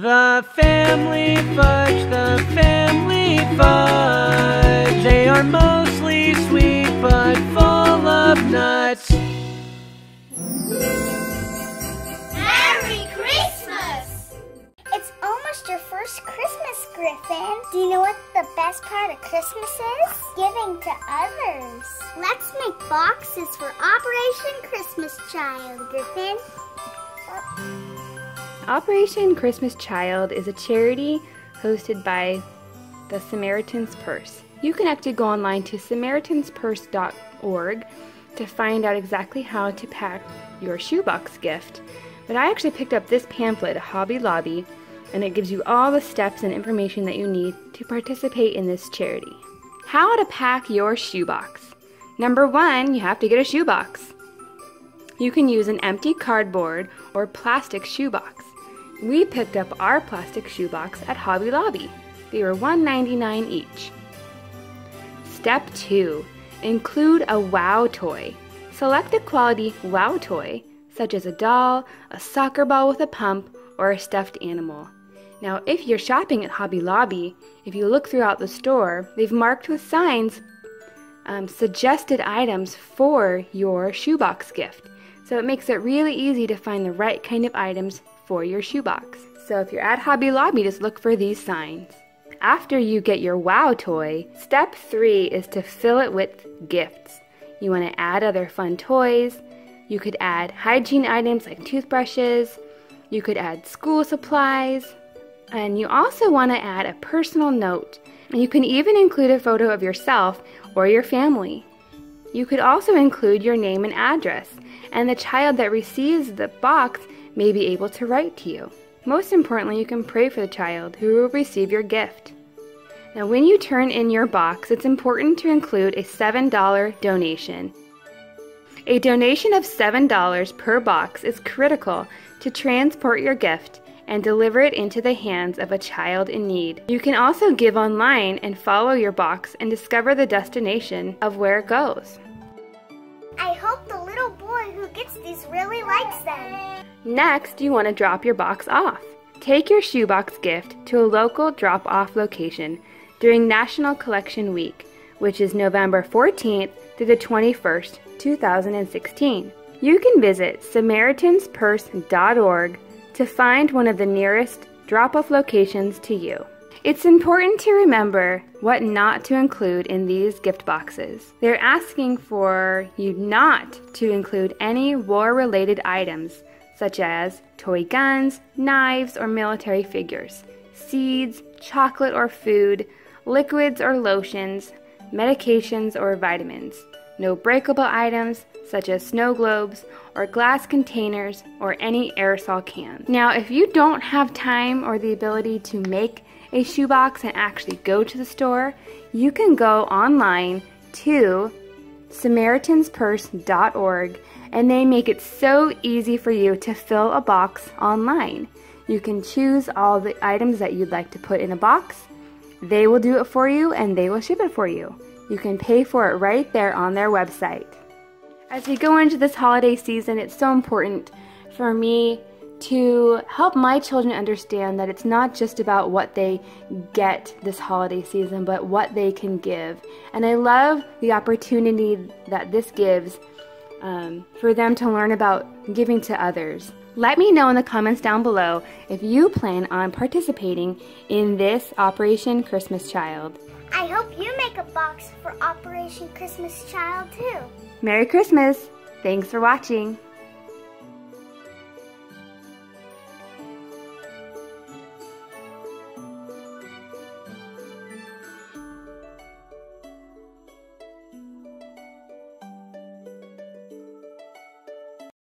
The family fudge, the family fudge. They are mostly sweet but full of nuts. Merry Christmas! It's almost your first Christmas, Griffin. Do you know what the best part of Christmas is? Giving to others. Let's make boxes for Operation Christmas Child, Griffin. Operation Christmas Child is a charity hosted by the Samaritan's Purse. You can actually go online to samaritanspurse.org to find out exactly how to pack your shoebox gift. But I actually picked up this pamphlet at Hobby Lobby and it gives you all the steps and information that you need to participate in this charity. How to pack your shoebox. Number one, you have to get a shoebox. You can use an empty cardboard or plastic shoebox. We picked up our plastic shoebox at Hobby Lobby. They were $1.99 each. Step 2. Include a wow toy. Select a quality wow toy, such as a doll, a soccer ball with a pump, or a stuffed animal. Now, if you're shopping at Hobby Lobby, if you look throughout the store, they've marked with signs um, suggested items for your shoebox gift. So it makes it really easy to find the right kind of items for your shoebox. So if you're at Hobby Lobby, just look for these signs. After you get your wow toy, step three is to fill it with gifts. You want to add other fun toys. You could add hygiene items like toothbrushes. You could add school supplies. And you also want to add a personal note. And you can even include a photo of yourself or your family. You could also include your name and address, and the child that receives the box may be able to write to you. Most importantly, you can pray for the child who will receive your gift. Now, when you turn in your box, it's important to include a $7 donation. A donation of $7 per box is critical to transport your gift and deliver it into the hands of a child in need. You can also give online and follow your box and discover the destination of where it goes. Really likes them. Next, you want to drop your box off. Take your shoebox gift to a local drop off location during National Collection Week, which is November 14th through the 21st, 2016. You can visit SamaritansPurse.org to find one of the nearest drop off locations to you. It's important to remember what not to include in these gift boxes. They're asking for you not to include any war related items such as toy guns, knives, or military figures, seeds, chocolate or food, liquids or lotions, medications or vitamins. No breakable items such as snow globes or glass containers or any aerosol cans. Now, if you don't have time or the ability to make a shoebox and actually go to the store, you can go online to SamaritansPurse.org and they make it so easy for you to fill a box online. You can choose all the items that you'd like to put in a box. They will do it for you and they will ship it for you. You can pay for it right there on their website. As we go into this holiday season, it's so important for me to help my children understand that it's not just about what they get this holiday season, but what they can give. And I love the opportunity that this gives um, for them to learn about giving to others. Let me know in the comments down below if you plan on participating in this Operation Christmas Child. I hope you make a box for Operation Christmas Child too. Merry Christmas! Thanks for watching.